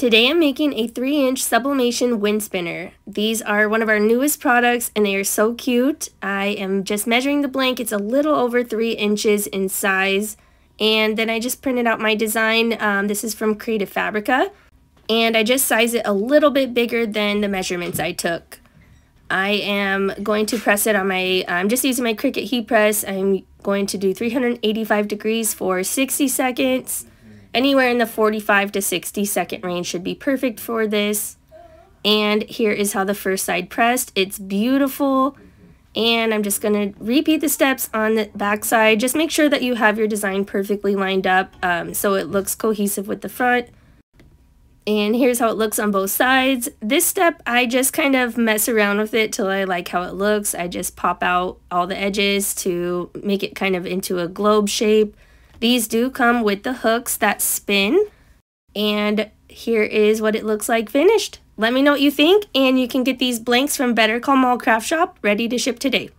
Today I'm making a 3 inch sublimation wind spinner. These are one of our newest products and they are so cute. I am just measuring the blank. It's a little over 3 inches in size. And then I just printed out my design. Um, this is from Creative Fabrica. And I just size it a little bit bigger than the measurements I took. I am going to press it on my, I'm just using my Cricut heat press. I'm going to do 385 degrees for 60 seconds. Anywhere in the 45 to 60 second range should be perfect for this. And here is how the first side pressed. It's beautiful. And I'm just going to repeat the steps on the back side. Just make sure that you have your design perfectly lined up um, so it looks cohesive with the front. And here's how it looks on both sides. This step, I just kind of mess around with it till I like how it looks. I just pop out all the edges to make it kind of into a globe shape. These do come with the hooks that spin. And here is what it looks like finished. Let me know what you think, and you can get these blanks from Better Call Moll Craft Shop ready to ship today.